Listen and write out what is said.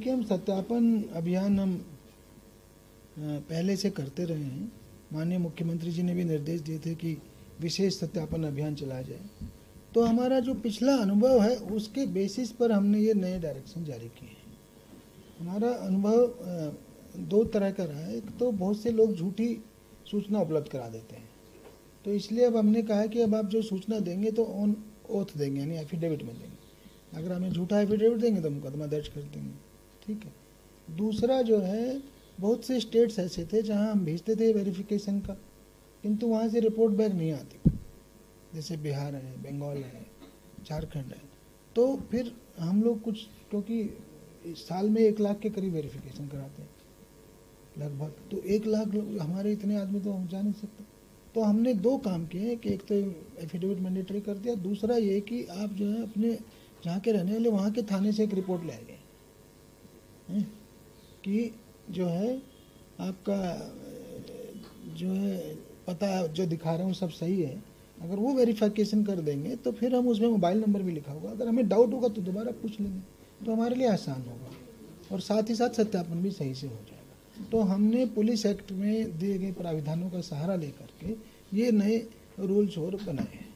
सत्यापन अभियान हम पहले से करते रहे हैं। माननीय मुख्यमंत्री जी ने भी निर्देश दिए थे कि विशेष सत्यापन अभियान चलाया जाए। तो हमारा जो पिछला अनुभव है, उसके बेसिस पर हमने ये नए डायरेक्शन जारी किए हैं। हमारा अनुभव दो तरह का रहा है। एक तो बहुत से लोग झूठी सूचना उपलब्ध करा देते हैं। तो इसलिए अब हमने कहा कि अब आप जो सूचना देंगे तो ऑन ओथ देंगे, यानी एफिडेविट में देंगे। अगर हमें झूठा एफिडेविट देंगे तो मुकदमा दर्ज कर देंगे। ठीक है। दूसरा जो है, बहुत से स्टेट्स ऐसे थे जहाँ हम भेजते थे वेरिफिकेशन का, किंतु वहाँ से रिपोर्ट बैक नहीं आती। जैसे बिहार है, बंगाल है, झारखंड है। तो फिर हम लोग कुछ, क्योंकि साल में एक लाख के करीब वेरिफिकेशन कराते हैं, लगभग। तो एक लाख लोग, हमारे इतने आदमी तो हम जा नहीं सकते। तो हमने दो काम किए कि एक तो एफिडेविट मैंडेटरी कर दिया। दूसरा ये कि आप जो है अपने जहाँ के रहने वाले, वहाँ के थाने से एक रिपोर्ट ले आए कि जो है, आपका, जो है, पता जो दिखा रहा हूँ सब सही है। अगर वो वेरिफिकेशन कर देंगे तो फिर हम उसमें मोबाइल नंबर भी लिखा होगा। अगर हमें डाउट होगा तो दोबारा पूछ लेंगे। तो हमारे लिए आसान होगा। और साथ ही साथ सत्यापन भी सही से हो जाएगा। तो हमने पुलिस एक्ट में दिए गए प्राविधानों का सहारा लेकर के ये नए रूल्स और बनाए हैं।